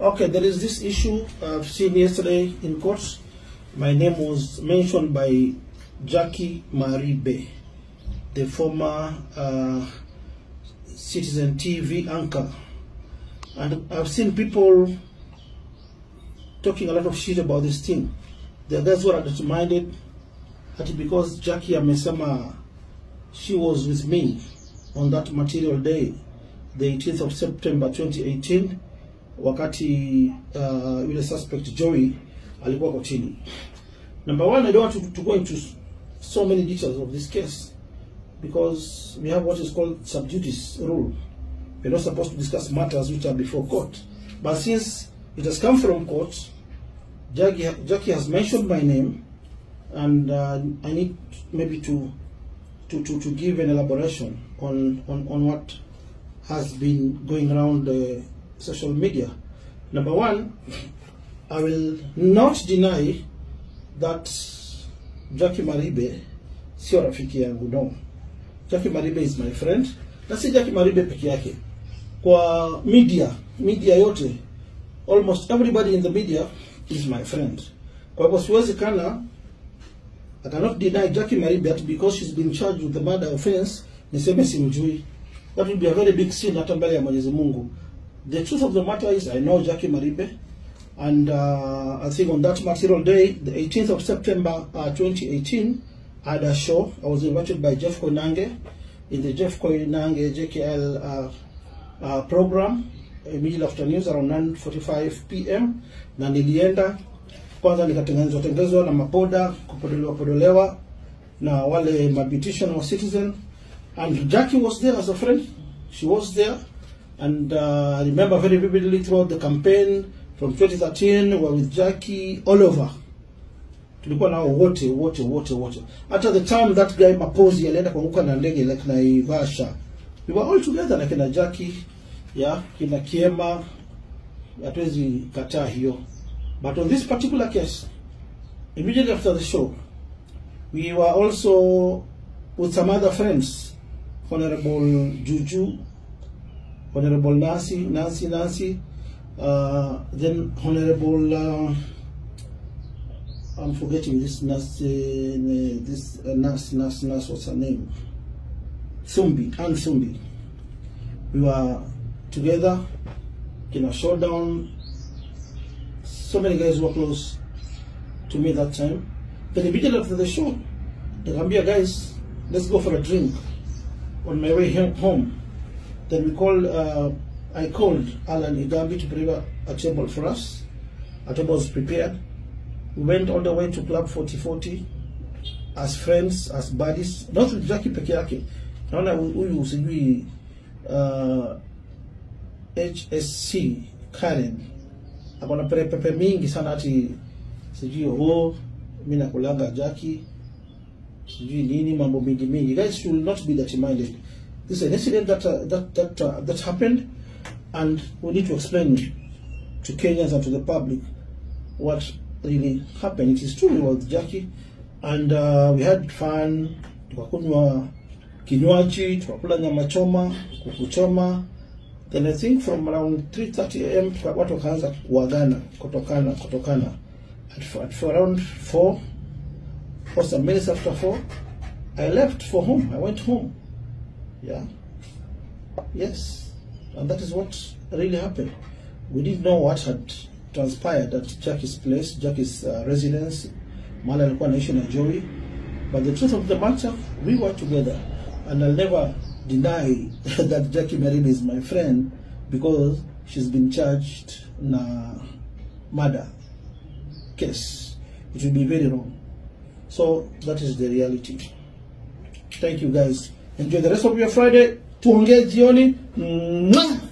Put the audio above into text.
Okay, there is this issue I've seen yesterday in court. My name was mentioned by Jackie Maribe, the former uh, Citizen TV anchor. And I've seen people talking a lot of shit about this thing. Are guys who are determined that because Jackie amesema she was with me on that material day, the 18th of September 2018, wakati uh, yule suspect Jowie alikuwa kotini. Number one, I don't want to, to go into so many details of this case because we have what is called sub judice rule. We're not supposed to discuss matters which are before court. But since it has come from court, Jackie, Jackie has mentioned my name, and uh, I need maybe to, to, to, to give an elaboration on, on, on what has been going around uh, social media. Number one, I will not deny that Jackie Maribe sio rafiki yangu, no. Jackie Maribe is my friend, na si Jackie Maribe peke yake. Kwa media, media yote, almost everybody in the media is my friend. Kwa hivyo siwezi kana, I cannot deny Jackie Maribe that because she's been charged with the murder offense, niseme simjui. That would be a very big sin hata mbele ya Mwenyezi Mungu. The truth of the matter is I know Jackie Maribe and uh, I think on that material day, the 18th of September uh, 2018, I had a show. I was invited by Jeff Koinange in the Jeff Koinange JKL uh, uh, program immediately after news around 9:45 p.m. na nilienda kwanza nikatengenezwa tengenezwa na mapoda kupodolewa podolewa na wale mabeautician wa Citizen and Jackie was there as a friend. She was there and uh, I remember very vividly throughout the campaign from 2013 we were with Jackie all over. Tulikuwa nao wote wote wote wote. Hata the time that guy mapozi alienda kuanguka na ndege like we were all together like na Jackie ya kina Kiema. Hatuwezi kataa hiyo. But on this particular case immediately after the show we were also with some other friends honorable Juju honorable Nancy Nancy Nancy uh, then honorable uh, I'm forgetting this uh, this uh, nurse, nurse, nurse, what's her name? Sumbi, and Sumbi. We were together in a showdown. So many guys were close to me that time. Then immediately after the show, the Gambia guys, let's go for a drink. On my way home, then we called, uh, I called Alan Igambi to bring a, table for us. A table was prepared. We went all the way to Club 4040 as friends, as buddies, not with Jackie yake. Naona huyu sijui uh, HSC Karen akona pepe mingi sana ati sijui oh, mi nakulanga Jackie sijui nini mambo mingi mingi. Guys should not be that minded. This is an incident that uh, that that uh, that happened, and we need to explain to Kenyans and to the public what really happened. It is true we were with Jackie and uh, we had fun, tukakunywa kinywaji, tukakula nyama choma. Then I think from around 3:30 am watu wakaanza kuagana kutokana kutokana at, at for around 4 or some minutes after 4 I left for home. I went home. Yeah. Yes. And that is what really happened. We didn't know what had transpired at Jackie's place, Jackie's uh, residence. Mala alikuwa anaishi na Jowie. But the truth of the matter, we were together. And I'll never deny that Jackie Maribe is my friend because she's been charged na murder case. It would be very wrong. So that is the reality. Thank you guys. Enjoy the rest of your Friday. Tuongee jioni. Mwah!